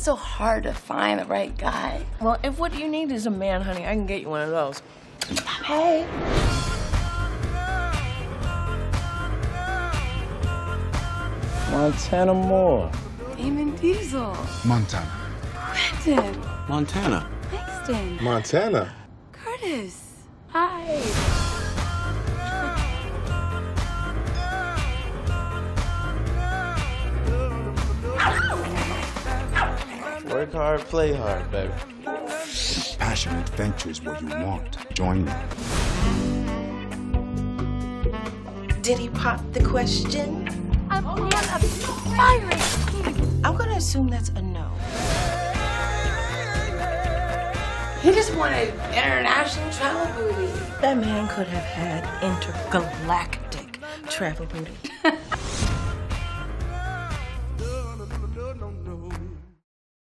it so hard to find the right guy? Well, if what you need is a man, honey, I can get you one of those. Hey. Montana Moore. Damon Diesel. Montana. Quentin. Montana. Langston. Montana. Curtis. Hi. Work hard, play hard, baby. Passion adventure is what you want. Join me. Did he pop the question? I'm gonna assume that's a no. He just wanted international travel booty. That man could have had intergalactic travel booty.